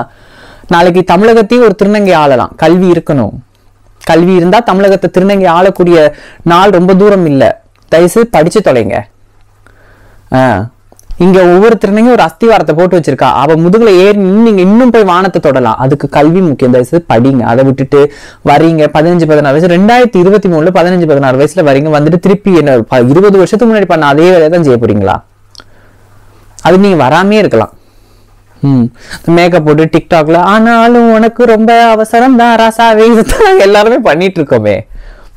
S1: நாளைக்கு தமிழகத்தையும் ஒரு திருநங்கை ஆளலாம். கல்வி இருக்கணும். கல்வி இருந்தா தமிழகத்தை திருநங்கை ஆளக்கூடிய நாள் ரொம்ப தூரம் இல்லை. தயவுசெய்து படிச்சு தொலைங்க. ஆ. இங்க ஒவ்வொரு திருநங்கையும் ஒரு அஸ்திவாரத்தை போட்டு வச்சிருக்கா. அவ முதுகுல ஏறி நீங்கள் நீங்க இன்னும் போய் வானத்தை தொடலாம். அதுக்கு கல்வி முக்கியம். தயவுசெய்து படிங்க. அதை விட்டுட்டு வரீங்க. பதினஞ்சு பதினாறு வயசு. ரெண்டாயிரத்தி இருபத்தி மூணுல பதினஞ்சு பதினாறு வயசுல வரீங்க. வந்துட்டு திருப்பி என்ன ப- இருபது வருஷத்துக்கு முன்னாடி பண்ண அதே வேலையை தான் செய்ய போறீங்களா? அது நீங்க வராமே இருக்கலாம். மேக்கப் போட்டு டிக்டாக்ல ஆனாலும் உனக்கு ரொம்ப அவசரம் தான் ராசாவே எல்லாருமே பண்ணிட்டு இருக்கோமே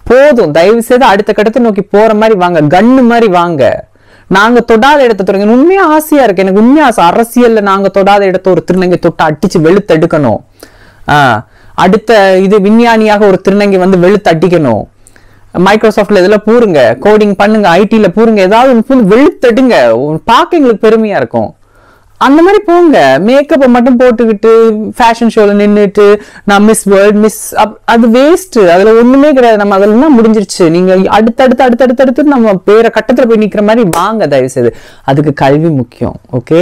S1: போதும் தயவு செய்து அடுத்த கட்டத்தை நோக்கி போற மாதிரி வாங்க கன்னு மாதிரி வாங்க. நாங்க தொடாத இடத்த தொடங்க உண்மையா ஆசையா இருக்கு. எனக்கு உண்மையா ஆசை அரசியல்ல நாங்க தொடாத இடத்த ஒரு திருநங்கை தொட்டு அடிச்சு வெளுத்தெடுக்கணும் ஆஹ் அடுத்த இது விஞ்ஞானியாக ஒரு திருநங்கை வந்து வெளுத்தடிக்கணும் மைக்ரோசாஃப்ட்ல இதெல்லாம் பூருங்க கோடிங் பண்ணுங்க ஐடில பூருங்க ஏதாவது ஒன்று பூந்து வெளுத்தடுங்க பார்க்க எங்களுக்கு பெருமையா இருக்கும். அந்த மாதிரி போங்க. மேக்கப்பை மட்டும் போட்டுக்கிட்டு ஃபேஷன் ஷோவில் நின்னுட்டு நான் மிஸ் வேர்ல்ட் மிஸ் அப் அது வேஸ்ட் அதில் ஒண்ணுமே கிடையாது. நம்ம அதெல்லாம் என்ன முடிஞ்சிருச்சு? நீங்க அடுத்தடுத்து அடுத்தடுத்தடுத்து நம்ம வேற கட்டத்தில் போய் நிக்கிற மாதிரி வாங்க தயவு செய்து அதுக்கு கல்வி முக்கியம் ஓகே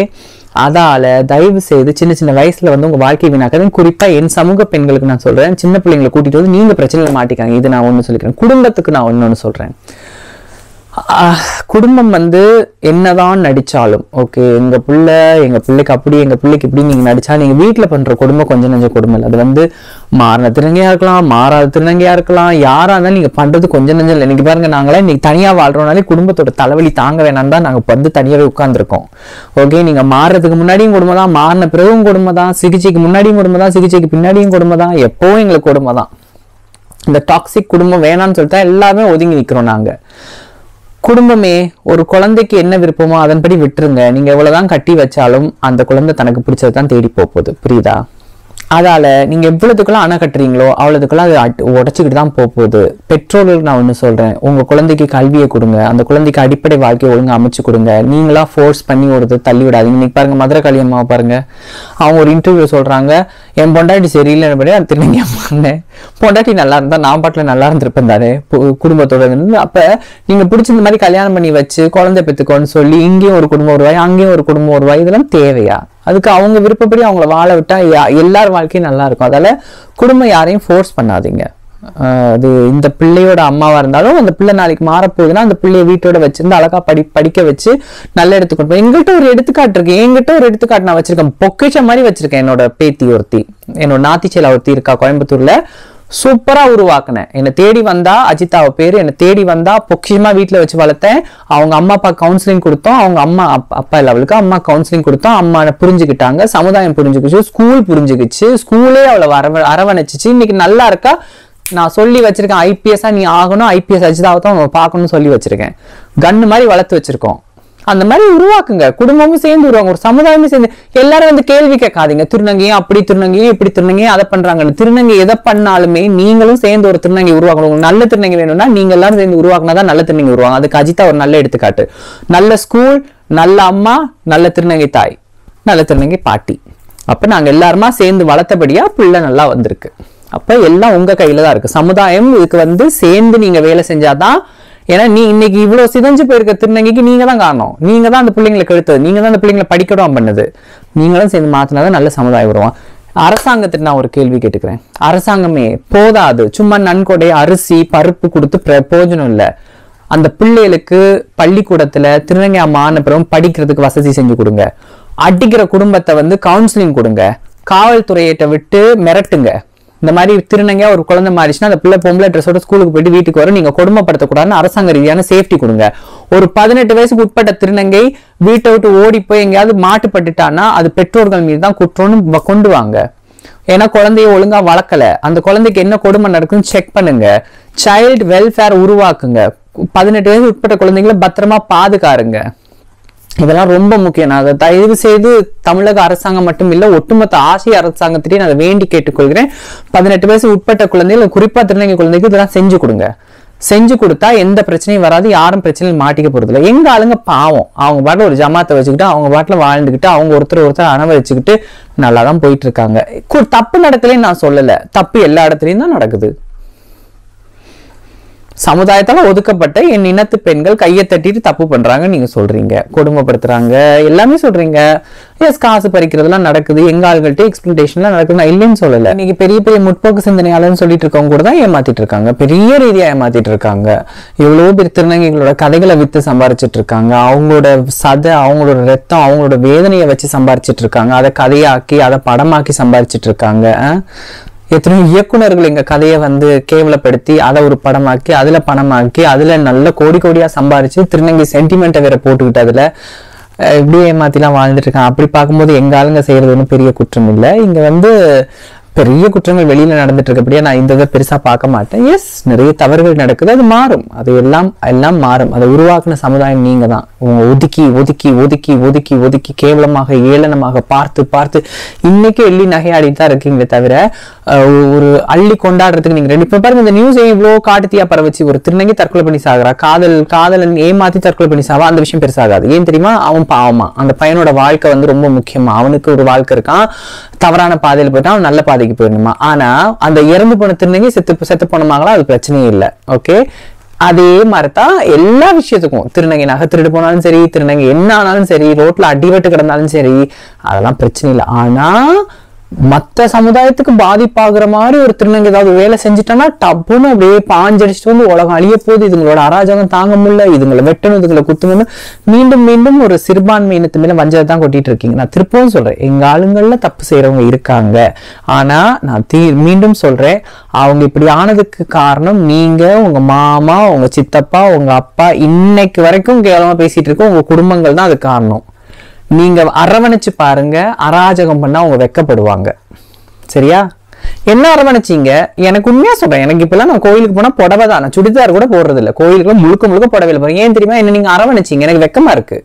S1: அதால தயவு செய்து சின்ன சின்ன வயசுல வந்து உங்க வாழ்க்கை வீணாக்காது குறிப்பா என் சமூக பெண்களுக்கு நான் சொல்றேன். சின்ன பிள்ளைங்களை கூட்டிட்டு வந்து நீங்க பிரச்சனையில மாட்டிக்காங்க இது நான் ஒன்னு சொல்லிக்கிறேன். குடும்பத்துக்கு நான் ஒண்ணு சொல்றேன். குடும்பம் வந்து என்னதான் நடித்தாலும் ஓகே எங்கள் பிள்ளை எங்கள் பிள்ளைக்கு அப்படி எங்கள் பிள்ளைக்கு இப்படி நீங்கள் நடித்தா நீங்கள் வீட்டில் பண்ணுற குடும்பம் கொஞ்சம் நஞ்ச குடும்பம் இல்லை. அது வந்து மாறின திருநங்கையாக இருக்கலாம் மாறாத திருநங்கையாக இருக்கலாம் யாராக இருந்தாலும் நீங்கள் பண்ணுறது கொஞ்சம் நஞ்சம் இல்லை. இன்றைக்கி பாருங்கள் நாங்களாம் இன்றைக்கி தனியாக வாழ்கிறோனாலே குடும்பத்தோட தலைவலி தாங்க வேணாம் தான் நாங்கள் வந்து தனியாகவே உட்காந்துருக்கோம் ஓகே நீங்கள் மாறுறதுக்கு முன்னாடியும் குடும்பம் தான் மாறின பிறகும் குடும்பம் தான் சிகிச்சைக்கு முன்னாடியும் குடும்பம் தான் சிகிச்சைக்கு பின்னாடியும் குடும்பம் தான் எப்போவும் எங்களுக்கு குடும்பம் தான். இந்த டாக்ஸிக் குடும்பம் வேணான்னு சொல்லிட்டா எல்லாமே ஒதுங்கி நிற்கிறோம் நாங்கள் குடும்பமே ஒரு குழந்தைக்கு என்ன விருப்பமோ அதன்படி விட்டுருங்க. நீங்க எவ்வளவுதான் கட்டி வச்சாலும் அந்த குழந்தை தனக்கு பிடிச்சது தான் தேடி போக போகுது. புரியுதா? அதால் நீங்கள் எவ்வளவுக்குள்ள அணை கட்டுறீங்களோ அவ்வளவுக்குள்ள அது அட்- உடைச்சுக்கிட்டு தான் போக போகுது. பெற்றோர்களுக்கு நான் ஒன்று சொல்கிறேன் உங்கள் குழந்தைக்கு கல்வியை கொடுங்க. அந்த குழந்தைக்கு அடிப்படை வாழ்க்கையை ஒழுங்காக அமைச்சு கொடுங்க. நீங்களாக ஃபோர்ஸ் பண்ணி ஒரு தள்ளி விடாதீங்க. இன்னைக்கு பாருங்கள் மதுரை காளியம்மாவை பாருங்கள் அவங்க ஒரு இன்டர்வியூ சொல்கிறாங்க என் பொண்டாட்டி சரியில்லைன்னு அது திருநங்கி அம்மான்னு பொண்டாட்டி நல்லா இருந்தால் நான் பாட்டில் நல்லா இருந்திருப்பேன் தானே. குடும்பத்தோட இருந்து. நீங்கள் நீங்க பிடிச்ச இந்த மாதிரி கல்யாணம் பண்ணி வச்சு குழந்தை பெற்றுக்கோன்னு சொல்லி இங்கேயும் ஒரு குடும்பம் வருவாய் அங்கேயும் ஒரு குடும்பம் வருவாய் இதெல்லாம் தேவையா? அதுக்கு அவங்க விருப்பப்படி அவங்கள வாழ விட்டா எல்லார் வாழ்க்கையும் நல்லா இருக்கும். அதால குடும்பம் யாரையும் ஃபோர்ஸ் பண்ணாதீங்க. அது இந்த பிள்ளையோட அம்மாவா இருந்தாலும் அந்த பிள்ளை நாளைக்கு மாறப்போகுதுன்னா அந்த பிள்ளைய வீட்டோட வச்சிருந்து அழகா படி படிக்க வச்சு நல்ல எடுத்துக்கொண்டு போய் எங்கிட்ட ஒரு எடுத்துக்காட்டு இருக்கு. என்கிட்ட ஒரு எடுத்துக்காட்டு நான் வச்சிருக்கேன். பொக்கிஷ மாதிரி வச்சிருக்கேன் என்னோட பேத்தி ஒருத்தி. என்னோட நாத்திச்சேல ஒருத்தி இருக்கா கோயம்புத்தூர்ல. சூப்பராக உருவாக்கினேன் என்னை தேடி வந்தா அஜிதாவை பேர் என்னை தேடி வந்தா பொக்கியமாக வீட்டில் வச்சு வளர்த்தேன். அவங்க அம்மா அப்பா கவுன்சிலிங் கொடுத்தோம். அவங்க அம்மா அப்பா லெவலுக்கு அம்மா கவுன்சிலிங் கொடுத்தோம். அம்மா புரிஞ்சுக்கிட்டாங்க. சமுதாயம் புரிஞ்சுக்கிச்சு ஸ்கூல் புரிஞ்சுக்கிச்சு. ஸ்கூலே அவளை அரவ அரவணைச்சிச்சு. இன்னைக்கு நல்லா இருக்கா? நான் சொல்லி வச்சிருக்கேன் ஐபிஎஸ்ஸாக நீ ஆகணும் ஐபிஎஸ் அஜிதாவை தான் பார்க்கணும்னு சொல்லி வச்சிருக்கேன். கன்னு மாதிரி வளர்த்து வச்சிருக்கோம். அந்த மாதிரி உருவாக்குங்க. குடும்பமும் சேர்ந்து உருவாங்க. ஒரு சமுதாயமும் சேர்ந்து எல்லாரும் வந்து கேள்வி கேட்காதீங்க. திருநங்கையும் அப்படி திருநங்கையும் இப்படி திருநங்கையும் அதை பண்றாங்கன்னு. திருநங்கை எதை பண்ணாலுமே நீங்களும் சேர்ந்து ஒரு திருநங்கை உருவாக்கணும். நல்ல திருநங்கை வேணும்னா நீங்க எல்லாரும் சேர்ந்து உருவாக்குனா தான் நல்ல திருநங்கை உருவாங்க அதுக்கு அஜிதா ஒரு நல்ல எடுத்துக்காட்டு. நல்ல ஸ்கூல் நல்ல அம்மா நல்ல திருநங்கை தாய் நல்ல திருநங்கை பாட்டி. அப்ப நாங்க எல்லாருமா சேர்ந்து வளர்த்தபடியா பிள்ளை நல்லா வந்திருக்கு. அப்ப எல்லாம் உங்க கையில தான் இருக்கு. சமுதாயம் இதுக்கு வந்து சேர்ந்து நீங்க வேலை செஞ்சாதான் ஏன்னா நீ இன்னைக்கு இவ்வளோ சிதைஞ்சு போயிருக்க திருநங்கைக்கு நீங்கள் தான் காரணம். நீங்கள் தான் அந்த பிள்ளைங்களை கெடுத்தது. நீங்கள் தான் அந்த பிள்ளைங்களை படிக்கணும் பண்ணது. நீங்களும் சேர்ந்து மாற்றினா தான் நல்ல சமுதாயம் வருவான் அரசாங்கத்திற்கு நான் ஒரு கேள்வி கேட்டுக்கிறேன். அரசாங்கமே போதாது. சும்மா நன்கொடை அரிசி பருப்பு கொடுத்து பிர- பிரயோஜனம் இல்லை. அந்த பிள்ளைகளுக்கு பள்ளிக்கூடத்தில் திருநங்கை அம்மா பிறகு படிக்கிறதுக்கு வசதி செஞ்சு கொடுங்க. அடிக்கிற குடும்பத்தை வந்து கவுன்சிலிங் கொடுங்க. காவல்துறையிட்ட விட்டு மிரட்டுங்க. இந்த மாதிரி திருநங்கையா ஒரு குழந்தை மாறிச்சுன்னா அந்த பிள்ளை பொம்பளை ட்ரெஸ்ஸோட ஸ்கூலுக்கு போயிட்டு வீட்டுக்கு வரும். நீங்க கொடுமைப்படுத்தக்கூடாதுன்னு அரசாங்க ரீதியான சேஃப்டி கொடுங்க. ஒரு பதினெட்டு வயசுக்கு உட்பட்ட திருநங்கை வீட்டை விட்டு ஓடி போய் எங்கேயாவது மாட்டுப்பட்டுட்டான்னா அது பெற்றோர்கள் மீது தான் குற்றம்னு கொண்டு வாங்க. ஏன்னா குழந்தைய ஒழுங்கா வளர்க்கல. அந்த குழந்தைக்கு என்ன கொடுமை நடக்குன்னு செக் பண்ணுங்க. சைல்டு வெல்ஃபேர் உருவாக்குங்க. பதினெட்டு வயசு உட்பட்ட குழந்தைங்களை பத்திரமா பாதுகாருங்க. இதெல்லாம் ரொம்ப முக்கியம். நான் அதை தயவு செய்து தமிழக அரசாங்கம் மட்டும் இல்லை ஒட்டுமொத்த ஆசிய அரசாங்கத்திலேயே நான் அதை வேண்டி கேட்டுக்கொள்கிறேன். பதினெட்டு வயசு உட்பட்ட குழந்தைகள் குறிப்பாக திருநங்கை குழந்தைக்கு இதெல்லாம் செஞ்சு கொடுங்க. செஞ்சு கொடுத்தா எந்த பிரச்சனையும் வராது யாரும் பிரச்சனையும் மாட்டிக்க போறதில்ல எங்க ஆளுங்க பாவம். அவங்க பாட்டில் ஒரு ஜமாத்தை வச்சுக்கிட்டு அவங்க பாட்டில் வாழ்ந்துக்கிட்டு அவங்க ஒருத்தர் ஒருத்தர் அனுபவிச்சுக்கிட்டு நல்லா தான் போயிட்டு இருக்காங்க. கு- தப்பு நடக்கலைன்னு நான் சொல்லலை. தப்பு எல்லா இடத்துலையும் தான் நடக்குது. சமுதாயத்தால் ஒதுக்கப்பட்ட என் இனத்து பெண்கள் கையை தட்டிட்டு தப்பு பண்ணுறாங்க நீங்கள் சொல்கிறீங்க கொடுமைப்படுத்துறாங்க. எல்லாமே சொல்கிறீங்க எஸ் காசு பறிக்கிறதெல்லாம் நடக்குது. எங்கள் ஆள்கள்ட்ட எக்ஸ்பிளேஷன்லாம் நடக்குது. நான் இல்லைன்னு சொல்லலை. நீங்கள் பெரிய பெரிய முற்போக்கு சிந்தனையாளர்னு சொல்லிட்டு இருக்கவங்க கூட தான் ஏமாத்திட்டு இருக்காங்க. பெரிய ரீதியாக ஏமாத்திட்டு இருக்காங்க. எவ்வளோ பேர் திருநங்கைகளோட கதைகளை விற்று சம்பாரிச்சிட்டு இருக்காங்க. அவங்களோட சதை அவங்களோட ரத்தம் அவங்களோட வேதனையை வச்சு சம்பாரிச்சிட்டு இருக்காங்க. அதை கதையாக்கி அதை படமாக்கி சம்பாரிச்சிட்டு இருக்காங்க. எத்தனையோ இயக்குனர்கள் எங்கள் கதையை வந்து கேவலப்படுத்தி அதை ஒரு படமாக்கி அதுல பணமாக்கி அதுல நல்ல கோடி கோடியா சம்பாரிச்சு திருநங்கை சென்டிமெண்ட்டை வேற போட்டுக்கிட்டு அதில் இப்படியே ஏமாத்திலாம் வாழ்ந்துட்டு இருக்கான் அப்படி பார்க்கும்போது எங்க ஆளுங்க செய்யறது ஒன்றும் பெரிய குற்றம் இல்லை. இங்க வந்து பெரிய குற்றங்கள் வெளியில நடந்துட்டு இருக்கப்படியா நான் இந்த இதை பெருசா பார்க்க மாட்டேன். எஸ் நிறைய தவறுகள் நடக்குது. அது மாறும். அது எல்லாம் எல்லாம் மாறும். அதை உருவாக்குன சமுதாயம் நீங்கள் தான். உங்க ஒதுக்கி ஒதுக்கி ஒதுக்கி ஒதுக்கி ஒதுக்கி கேவலமாக ஏளனமாக பார்த்து பார்த்து இன்னைக்கு எள்ளி நகையாடிட்டு தான் இருக்கீங்களே தவிர ஒரு அள்ளி கொண்டாடுறதுக்கு நீங்க ரெண்டு இப்போ பாருங்க இந்த நியூஸ் இவ்வளோ காட்டுத்தியா பரவச்சு? ஒரு திருநங்கை தற்கொலை பண்ணி சாகிறா. காதல் காதலன் ஏமாத்தி தற்கொலை பண்ணி சாவா? அந்த விஷயம் பெருசாகாது. ஏன் தெரியுமா? அவன் பாவமா. அந்த பையனோட வாழ்க்கை வந்து ரொம்ப முக்கியமா. அவனுக்கு ஒரு வாழ்க்கை இருக்கான். தவறான பாதையில் போயிட்டான். நல்ல நல்ல பாதைக்கு போயிடணுமா? ஆனா அந்த இறந்து போன திருநங்கை செத்து செத்து போனமாங்களா அது பிரச்சனையே இல்லை. ஓகே அதே மாதிரிதான் எல்லா விஷயத்துக்கும். திருநங்கை நகை திருடு போனாலும் சரி திருநங்கை என்ன ஆனாலும் சரி ரோட்ல அடிபட்டு கிடந்தாலும் சரி அதெல்லாம் பிரச்சனை இல்லை. ஆனா மற்ற சமுதாயத்துக்கு பாதிப்பாகிற மாதிரி ஒரு திருநங்கை ஏதாவது வேலை செஞ்சுட்டோன்னா டப்புன்னு அப்படியே பாஞ்சடிச்சுட்டு வந்து உலகம் அழிய போகுது. இதுங்களோட அராஜகம் தாங்க முடியல. இதுங்களை வெட்டணும் இதுங்களை குத்துணும்னு மீண்டும் மீண்டும் ஒரு சிறுபான்மை இனத்து மேல வஞ்சதை தான் கொட்டிட்டு இருக்கீங்க. நான் திருப்பவும் சொல்றேன் எங்க ஆளுங்கள்ல தப்பு செய்யறவங்க இருக்காங்க. ஆனா நான் தீ மீண்டும் சொல்றேன் அவங்க இப்படி ஆனதுக்கு காரணம் நீங்க உங்க மாமா உங்க சித்தப்பா உங்க அப்பா இன்னைக்கு வரைக்கும் கேவலமா பேசிட்டு இருக்கோம் உங்க குடும்பங்கள் தான் அது காரணம். நீங்கள் அரவணைச்சு பாருங்க அராஜகம் பண்ணால் அவங்க வெக்கப்படுவாங்க. சரியா? என்ன அரவணைச்சீங்க? எனக்கு உண்மையாக சொல்கிறேன் எனக்கு இப்போலாம் நான் கோயிலுக்கு போனால் புடவை தான். நான் சுடிதார் கூட போடுறது இல்ல கோயிலுக்கு முழுக்க முழுக்க புடவையில் போகிறேன் ஏன் தெரியுமா? என்ன நீங்கள் அரவணைச்சீங்க? எனக்கு வெக்கமாக இருக்குது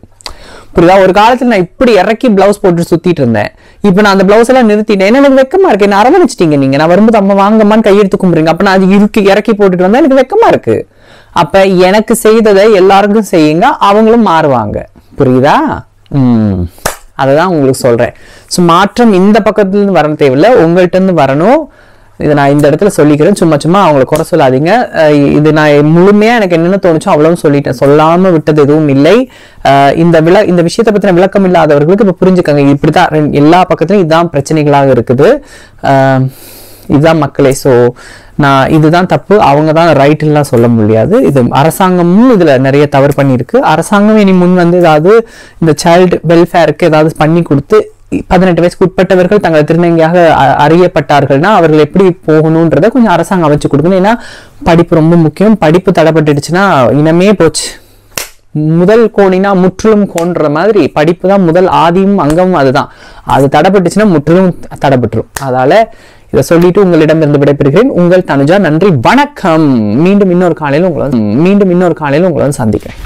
S1: புரியுதா? ஒரு காலத்தில் நான் இப்படி இறக்கி பிளவுஸ் போட்டு சுற்றிட்டு இருந்தேன். இப்போ நான் அந்த பிளவுஸ் எல்லாம் நிறுத்திட்டேன். எனக்கு வெக்கமாக இருக்குது என்ன அரவணைச்சிட்டீங்க நீங்கள் நான் வரும்போது அம்மா வாங்கம்மான்னு கையெடுத்து கும்பிடுறீங்க. அப்போ நான் அது இறுக்கி இறக்கி போட்டுட்டு வந்தால் எனக்கு வெக்கமாக இருக்குது அப்போ எனக்கு செய்ததை எல்லாருக்கும் செய்யுங்க. அவங்களும் மாறுவாங்க. புரியுதா? அதை தான் உங்களுக்கு சொல்கிறேன் ஸோ மாற்றம் இந்த பக்கத்துலேருந்து வர தேவையில்ல. உங்கள்கிட்டருந்து வரணும். இதை நான் இந்த இடத்துல சொல்லிக்கிறேன். சும்மா சும்மா அவங்கள குறை சொல்லாதீங்க. இது நான் முழுமையாக எனக்கு என்னென்ன தோணுச்சோ அவ்வளவும் சொல்லிட்டேன். சொல்லாமல் விட்டது எதுவும் இல்லை. இந்த விள இந்த விஷயத்தை பற்றின விளக்கம் இல்லாதவர்களுக்கு இப்போ புரிஞ்சுக்கங்க. இப்படிதான் ரெண்டு- எல்லா பக்கத்துலையும் இதுதான் பிரச்சனைகளாக இருக்குது. இதுதான் மக்களே. ஸோ நான் இதுதான் தப்பு. அவங்க தான் ரைட்லாம் சொல்ல முடியாது. இது அரசாங்கமும் இதில் நிறைய தவறு பண்ணியிருக்கு. அரசாங்கம் இனி முன் வந்து ஏதாவது இந்த சைல்டு வெல்ஃபேருக்கு ஏதாவது பண்ணி கொடுத்து பதினெட்டு வயசுக்கு உட்பட்டவர்கள் தங்கள் திருநங்கையாக அ- அறியப்பட்டார்கள்னா அவர்கள் எப்படி போகணுன்றத கொஞ்சம் அரசாங்கம் அமைச்சு கொடுக்கணும். ஏன்னா படிப்பு ரொம்ப முக்கியம். படிப்பு தடைப்பட்டுடுச்சுன்னா இனமே போச்சு. முதல் கோணினா முற்றிலும் கோன்ற மாதிரி படிப்பு தான் முதல் ஆதியும் அங்கமும் அதுதான். அது தடைப்பட்டுச்சுன்னா முற்றிலும் தடைப்பட்டுரும் அதால இதை சொல்லிட்டு உங்களிடம் இருந்து விடைபெறுகிறேன். உங்கள் தனுஜா நன்றி வணக்கம். மீண்டும் இன்னொரு காலையில் உங்களை மீண்டும் இன்னொரு காலையில் உங்களை சந்திக்கிறேன்.